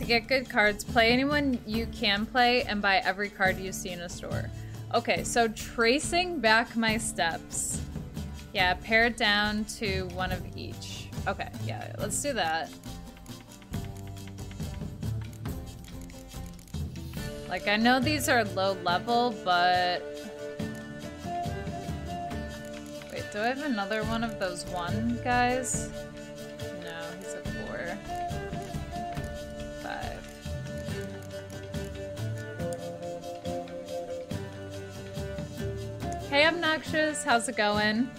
To get good cards, play anyone you can play and buy every card you see in a store. Okay, so tracing back my steps. Yeah, pare it down to one of each. Okay, yeah, let's do that. Like, I know these are low level, but... Wait, do I have another one of those one guys? Hey, Obnoxious, how's it going?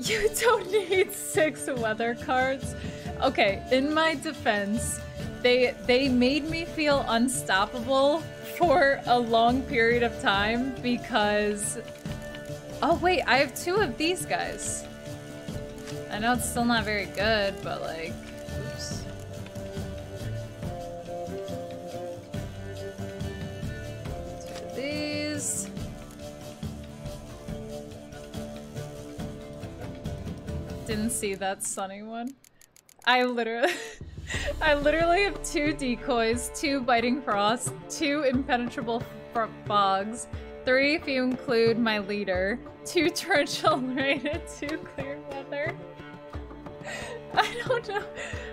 You don't need six weather cards. Okay, in my defense, they they made me feel unstoppable for a long period of time because Oh wait, I have two of these guys. I know it's still not very good, but like Didn't see that sunny one. I literally I literally have two decoys, two biting frost, two impenetrable fogs, three if you include my leader, two torrential rain, and two clear weather. I don't know.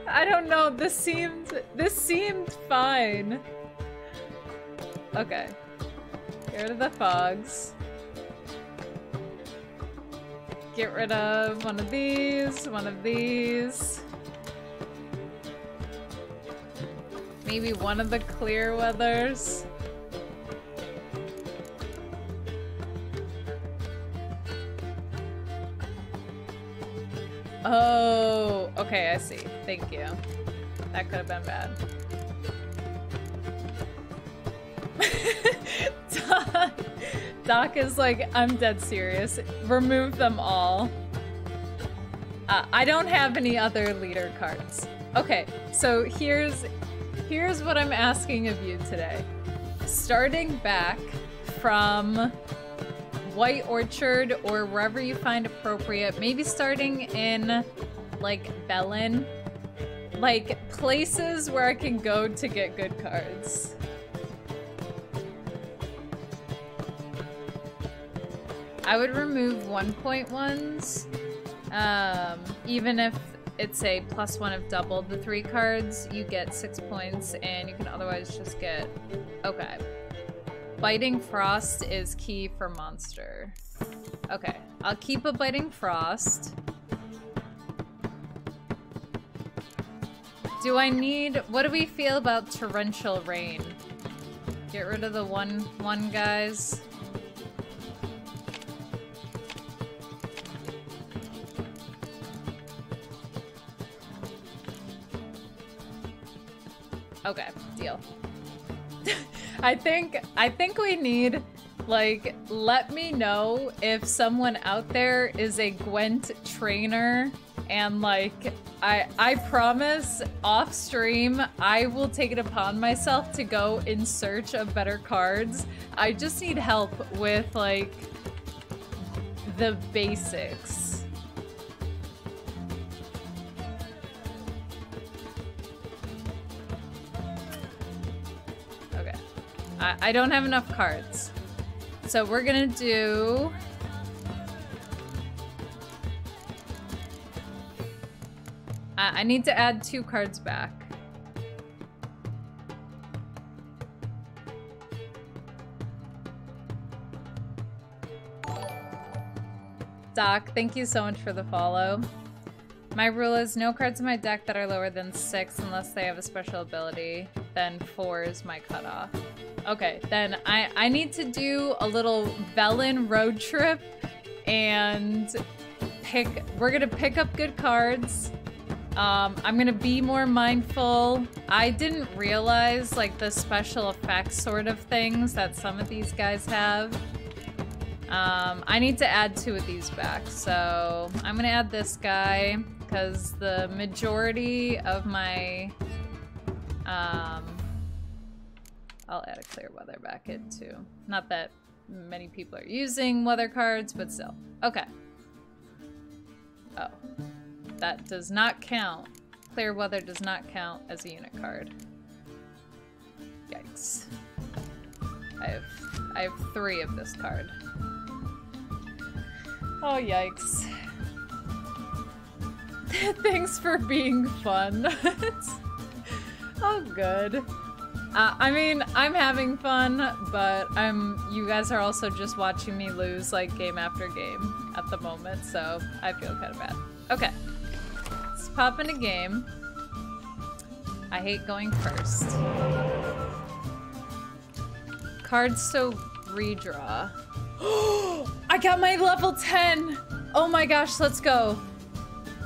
I don't know. This seemed this seemed fine. Okay. Get rid of the fogs. Get rid of one of these, one of these. Maybe one of the clear weathers. Oh, okay, I see. Thank you. That could have been bad. Doc is like, I'm dead serious. Remove them all. Uh, I don't have any other leader cards. Okay, so here's here's what I'm asking of you today. Starting back from White Orchard or wherever you find appropriate, maybe starting in like Velen, like places where I can go to get good cards. I would remove 1.1s, um, even if it's a plus one of double the three cards, you get six points and you can otherwise just get, okay. Biting Frost is key for Monster. Okay, I'll keep a Biting Frost. Do I need... What do we feel about Torrential Rain? Get rid of the one, one guys. Okay, deal. I think I think we need like let me know if someone out there is a Gwent trainer and like I I promise off stream I will take it upon myself to go in search of better cards. I just need help with like the basics. I, I don't have enough cards. So we're gonna do... I, I need to add two cards back. Doc, thank you so much for the follow. My rule is no cards in my deck that are lower than six unless they have a special ability. Then four is my cutoff. Okay, then I, I need to do a little Velen road trip and pick, we're gonna pick up good cards. Um, I'm gonna be more mindful. I didn't realize like the special effects sort of things that some of these guys have. Um, I need to add two of these back, so I'm gonna add this guy because the majority of my, um, I'll add a clear weather back in too. Not that many people are using weather cards, but still. Okay. Oh. That does not count. Clear weather does not count as a unit card. Yikes. I have I have three of this card. Oh yikes. Thanks for being fun. oh good. Uh, I mean, I'm having fun, but I'm. You guys are also just watching me lose like game after game at the moment, so I feel kind of bad. Okay, let's pop in a game. I hate going first. Cards to redraw. I got my level 10! Oh my gosh, let's go.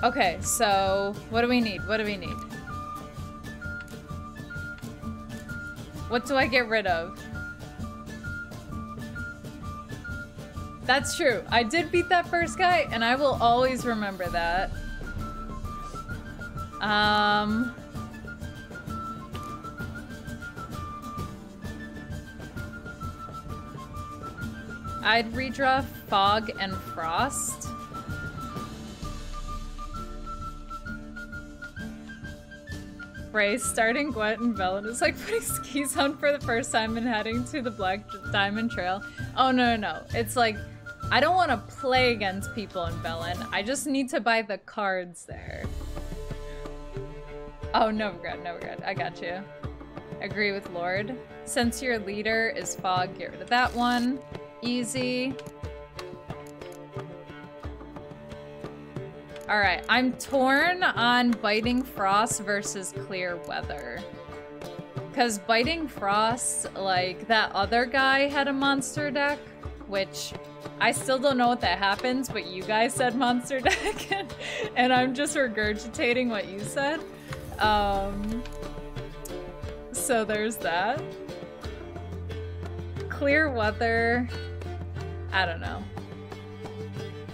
Okay, so what do we need? What do we need? What do I get rid of? That's true. I did beat that first guy, and I will always remember that. Um... I'd redraw Fog and Frost. Ray starting Gwent and Velen is like putting skis on for the first time and heading to the Black Diamond Trail. Oh, no, no, no. It's like, I don't want to play against people in Velen. I just need to buy the cards there. Oh, no regret, no regret. I got you. Agree with Lord. Since your leader is Fog, get rid of that one. Easy. Alright, I'm torn on Biting Frost versus Clear Weather. Because Biting Frost, like, that other guy had a monster deck, which I still don't know what that happens, but you guys said monster deck, and I'm just regurgitating what you said. Um, so there's that. Clear Weather... I don't know.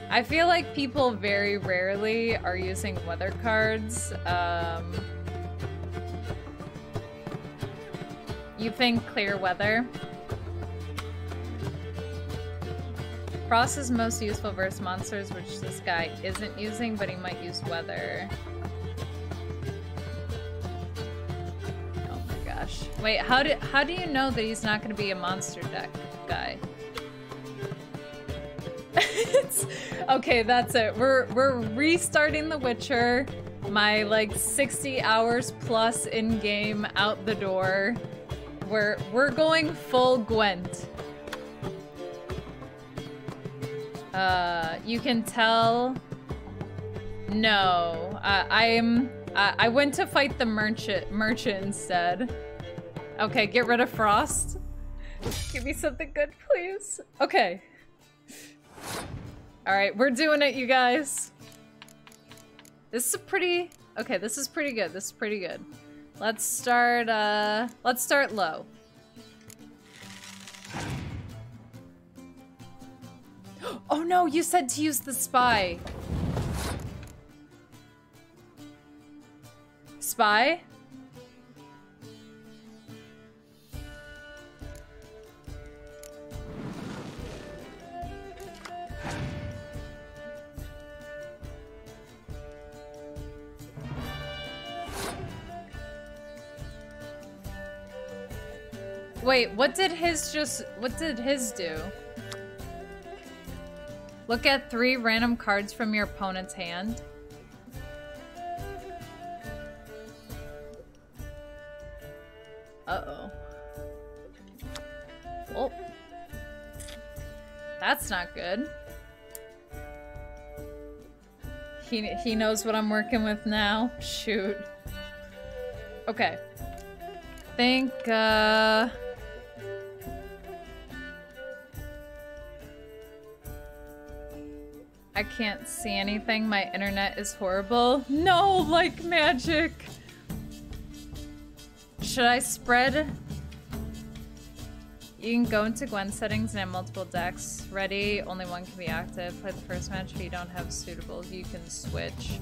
I feel like people very rarely are using weather cards. Um, you think clear weather? Frost is most useful versus monsters, which this guy isn't using, but he might use weather. Oh my gosh. Wait, how do, how do you know that he's not going to be a monster deck guy? Okay, that's it. We're we're restarting The Witcher. My like 60 hours plus in game out the door. We're we're going full Gwent. Uh, you can tell. No, I'm. I went to fight the merchant merchant instead. Okay, get rid of Frost. Give me something good, please. Okay. Alright, we're doing it, you guys. This is a pretty... Okay, this is pretty good. This is pretty good. Let's start, uh... Let's start low. Oh no, you said to use the spy. Spy? Wait, what did his just... What did his do? Look at three random cards from your opponent's hand. Uh-oh. Oh. That's not good. He, he knows what I'm working with now. Shoot. Okay. Think, uh... I can't see anything. My internet is horrible. No, like magic. Should I spread? You can go into Gwent settings and have multiple decks. Ready, only one can be active. Play the first match if you don't have suitable. You can switch.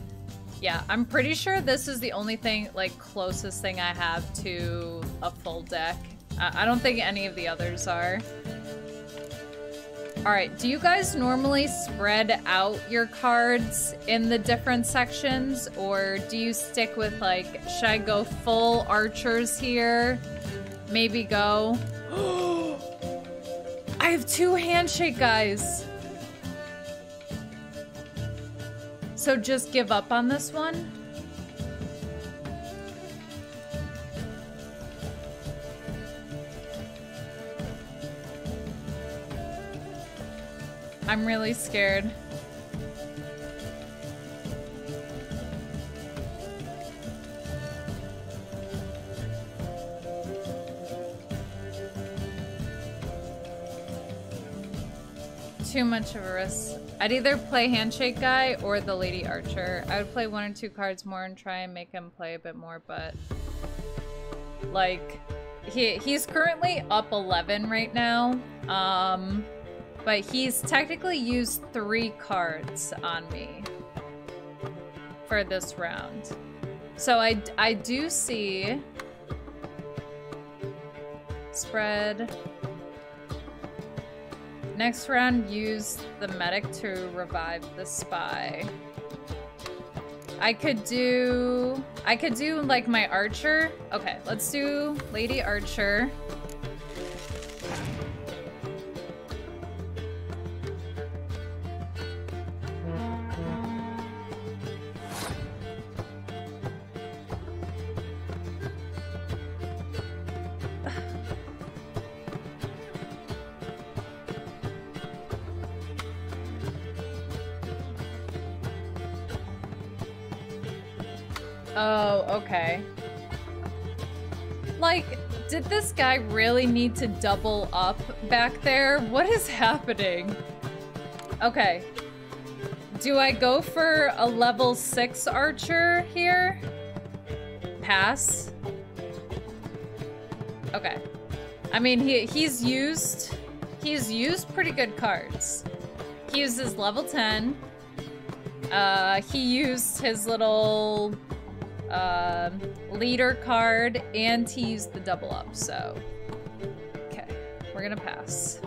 Yeah, I'm pretty sure this is the only thing, like, closest thing I have to a full deck. I don't think any of the others are. All right, do you guys normally spread out your cards in the different sections or do you stick with like, should I go full archers here? maybe go. I have two handshake guys. So just give up on this one? I'm really scared. too much of a risk. I'd either play Handshake Guy or the Lady Archer. I would play one or two cards more and try and make him play a bit more, but... Like, he he's currently up 11 right now. Um, but he's technically used three cards on me for this round. So I, I do see... Spread... Next round, use the medic to revive the spy. I could do... I could do, like, my archer. Okay, let's do Lady Archer. Oh, okay. Like, did this guy really need to double up back there? What is happening? Okay. Do I go for a level 6 archer here? Pass. Okay. I mean, he he's used he's used pretty good cards. He uses level 10. Uh, he used his little um, leader card, and he used the double up, so. Okay, we're gonna pass.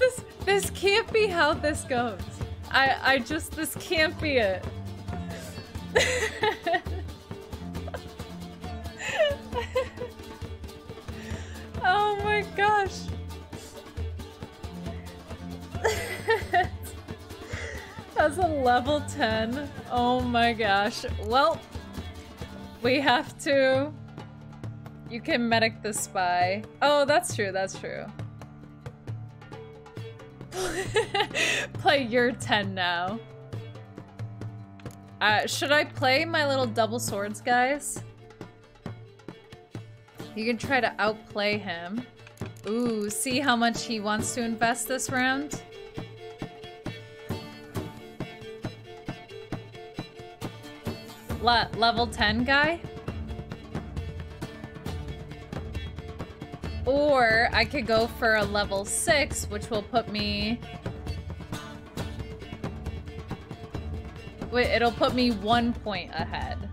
This this can't be how this goes. I I just this can't be it. level 10. Oh my gosh. Well, we have to. You can medic the spy. Oh, that's true, that's true. play your 10 now. Uh, should I play my little double swords, guys? You can try to outplay him. Ooh, see how much he wants to invest this round? Le level 10 guy? Or I could go for a level 6, which will put me... Wait, it'll put me one point ahead.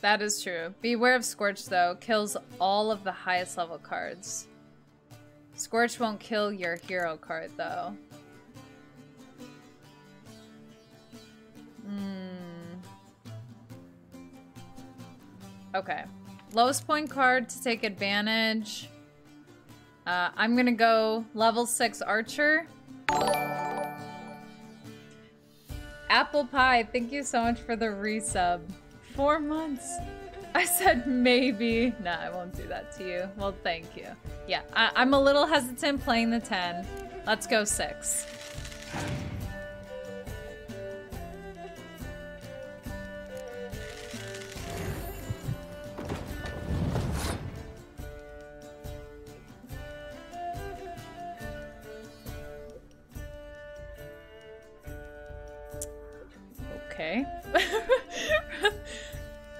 That is true. Beware of Scorch, though. Kills all of the highest level cards. Scorch won't kill your hero card, though. Hmm. Okay. Lowest point card to take advantage. Uh, I'm gonna go level 6 Archer. Apple Pie, thank you so much for the resub. Four months. I said maybe. No, I won't do that to you. Well, thank you. Yeah, I am a little hesitant playing the 10. Let's go 6.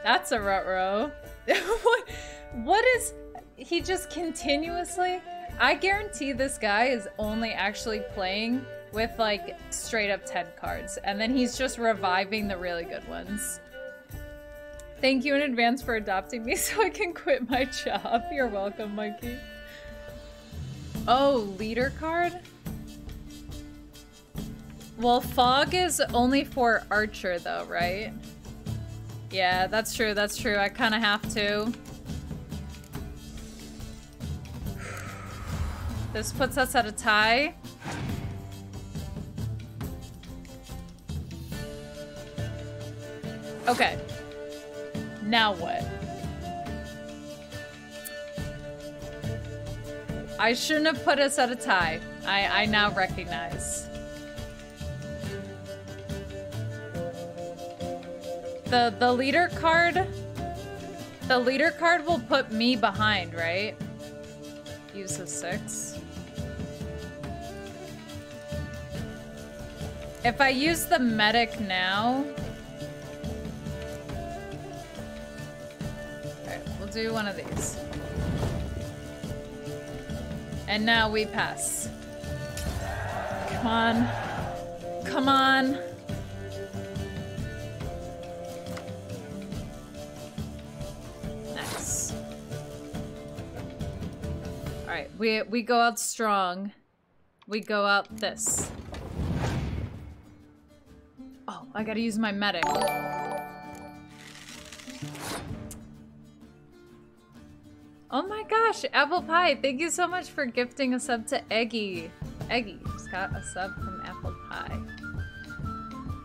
That's a rut row. what, what is... He just continuously... I guarantee this guy is only actually playing with like straight up 10 cards and then he's just reviving the really good ones. Thank you in advance for adopting me so I can quit my job. You're welcome, Mikey. Oh, leader card? Well, fog is only for archer though, right? Yeah, that's true, that's true. I kind of have to. This puts us at a tie. Okay. Now what? I shouldn't have put us at a tie. I, I now recognize. The the leader card the leader card will put me behind, right? Use a six. If I use the medic now, we'll do one of these. And now we pass. Come on. Come on. Alright, we, we go out strong. We go out this. Oh, I gotta use my medic. Oh my gosh, Apple Pie, thank you so much for gifting a sub to Eggy. Eggy just got a sub from Apple Pie.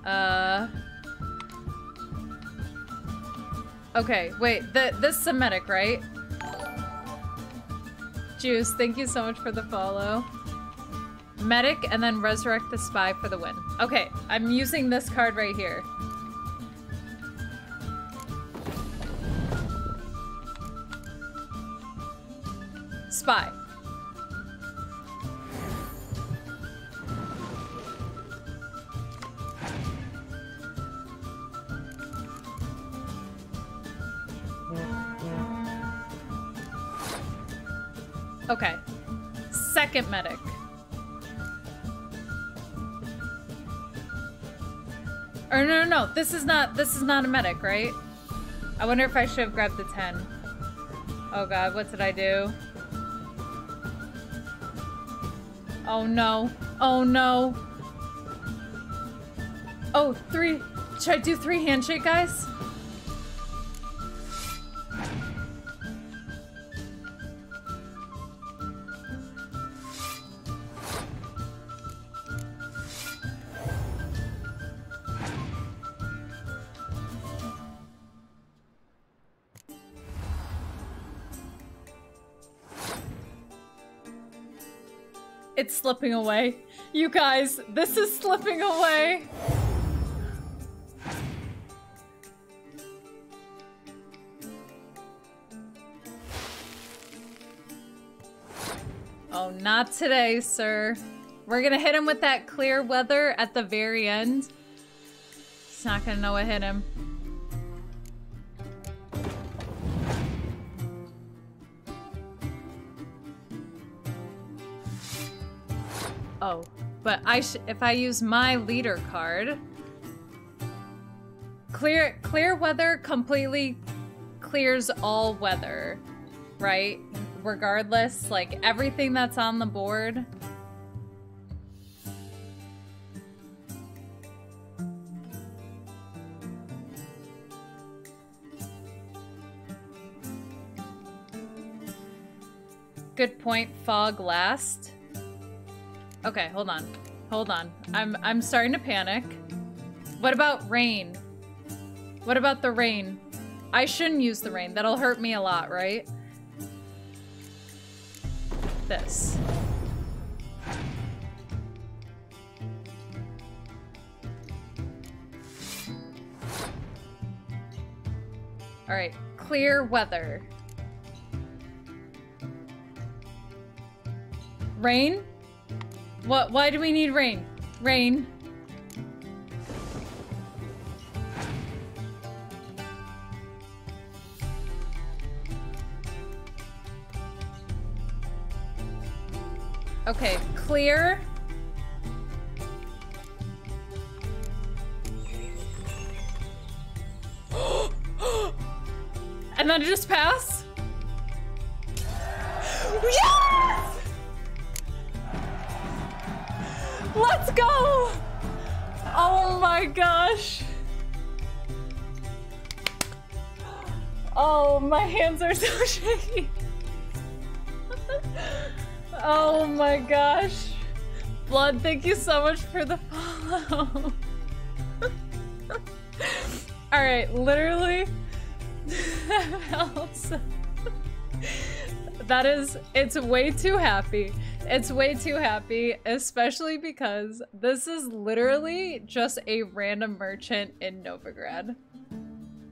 Uh... Okay, wait, the, this is a medic, right? Juice, thank you so much for the follow. Medic, and then resurrect the spy for the win. Okay, I'm using this card right here. Spy. Okay. Second medic. Or no, no, no. This is not. This is not a medic, right? I wonder if I should have grabbed the ten. Oh god, what did I do? Oh no. Oh no. Oh, three. Should I do three handshake, guys? It's slipping away. You guys, this is slipping away. Oh, not today, sir. We're gonna hit him with that clear weather at the very end. He's not gonna know what hit him. Oh, but I if I use my leader card, clear clear weather completely clears all weather, right? Regardless, like everything that's on the board. Good point, fog last. Okay, hold on. Hold on. I'm I'm starting to panic. What about rain? What about the rain? I shouldn't use the rain. That'll hurt me a lot, right? This. All right, clear weather. Rain? What? Why do we need rain? Rain. Okay, clear. and then it just passed. yeah! Let's go! Oh my gosh. Oh, my hands are so shaky. oh my gosh. Blood, thank you so much for the follow. Alright, literally. that helps. that is, it's way too happy. It's way too happy, especially because this is literally just a random merchant in Novigrad.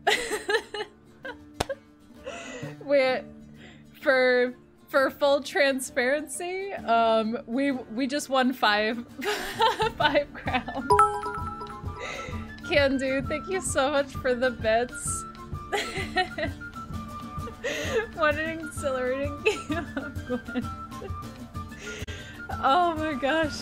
we for for full transparency, um, we we just won five five crowns. Can do. Thank you so much for the bits. what an exhilarating game. Oh my gosh.